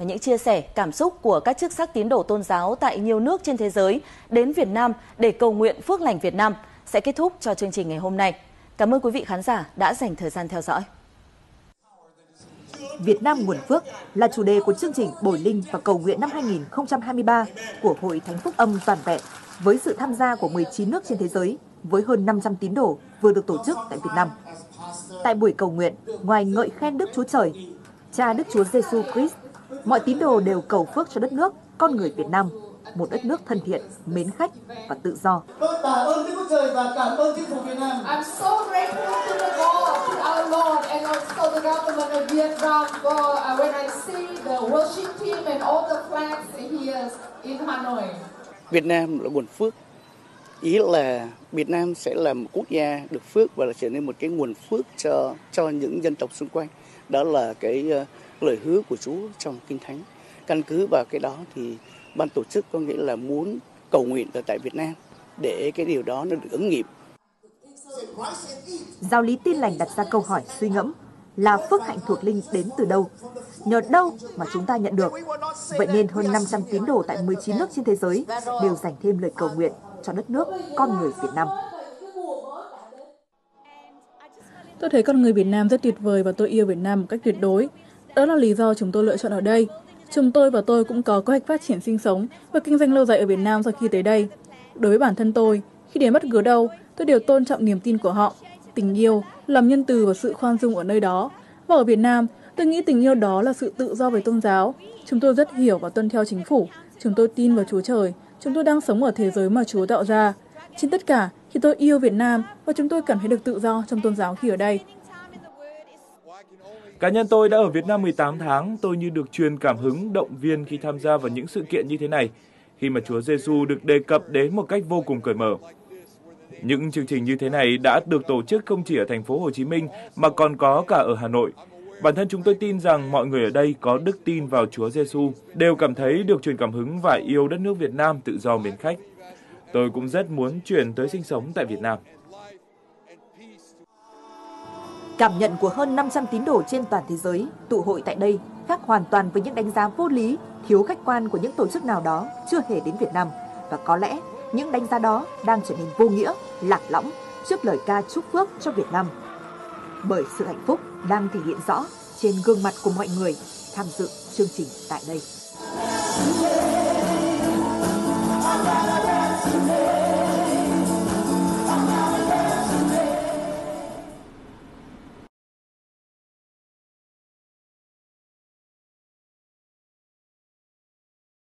và những chia sẻ, cảm xúc của các chức sắc tín đồ tôn giáo tại nhiều nước trên thế giới đến Việt Nam để cầu nguyện phước lành Việt Nam sẽ kết thúc cho chương trình ngày hôm nay. Cảm ơn quý vị khán giả đã dành thời gian theo dõi. Việt Nam nguồn phước là chủ đề của chương trình Bồi Linh và Cầu nguyện năm 2023 của Hội Thánh Phúc Âm Toàn vẹn với sự tham gia của 19 nước trên thế giới với hơn 500 tín đồ vừa được tổ chức tại Việt Nam. Tại buổi cầu nguyện, ngoài ngợi khen Đức Chúa Trời, Cha Đức Chúa Giêsu Christ, mọi tín đồ đều cầu phước cho đất nước, con người Việt Nam, một đất nước thân thiện, mến khách và tự do. Tôi tạ ơn Đức Chúa Trời và cảm ơn chính phủ Việt Nam. I'm so grateful to the God, to our Lord, and also the government of Vietnam for uh, when I see the worship team and all the flags here in Hanoi. Việt Nam là nguồn phước ý là Việt Nam sẽ là một quốc gia được phước và là trở nên một cái nguồn phước cho cho những dân tộc xung quanh đó là cái uh, lời hứa của Chúa trong kinh thánh căn cứ vào cái đó thì ban tổ chức có nghĩa là muốn cầu nguyện ở tại Việt Nam để cái điều đó nó được ứng nghiệm Giáo lý tin lành đặt ra câu hỏi suy ngẫm là phước hạnh thuộc linh đến từ đâu? Nhờ đâu mà chúng ta nhận được? Vậy nên hơn 500 tín đồ tại 19 nước trên thế giới đều dành thêm lời cầu nguyện cho đất nước, con người Việt Nam. Tôi thấy con người Việt Nam rất tuyệt vời và tôi yêu Việt Nam một cách tuyệt đối. Đó là lý do chúng tôi lựa chọn ở đây. Chúng tôi và tôi cũng có kế hoạch phát triển sinh sống và kinh doanh lâu dài ở Việt Nam sau khi tới đây. Đối với bản thân tôi, khi đến bất cứ đâu, tôi đều tôn trọng niềm tin của họ, tình yêu, lòng nhân từ và sự khoan dung ở nơi đó. Và ở Việt Nam, tôi nghĩ tình yêu đó là sự tự do về tôn giáo. Chúng tôi rất hiểu và tuân theo chính phủ. Chúng tôi tin vào Chúa Trời. Chúng tôi đang sống ở thế giới mà Chúa tạo ra. Trên tất cả, khi tôi yêu Việt Nam và chúng tôi cảm thấy được tự do trong tôn giáo khi ở đây. Cá nhân tôi đã ở Việt Nam 18 tháng, tôi như được truyền cảm hứng, động viên khi tham gia vào những sự kiện như thế này, khi mà Chúa Giêsu được đề cập đến một cách vô cùng cởi mở. Những chương trình như thế này đã được tổ chức không chỉ ở thành phố Hồ Chí Minh mà còn có cả ở Hà Nội. Bản thân chúng tôi tin rằng mọi người ở đây có đức tin vào Chúa Giêsu, đều cảm thấy được truyền cảm hứng và yêu đất nước Việt Nam tự do mến khách. Tôi cũng rất muốn chuyển tới sinh sống tại Việt Nam. Cảm nhận của hơn 500 tín đồ trên toàn thế giới tụ hội tại đây khác hoàn toàn với những đánh giá vô lý, thiếu khách quan của những tổ chức nào đó chưa hề đến Việt Nam. Và có lẽ những đánh giá đó đang trở nên vô nghĩa, lạc lõng trước lời ca chúc phước cho Việt Nam. Bởi sự hạnh phúc đang thể hiện rõ trên gương mặt của mọi người tham dự chương trình tại đây.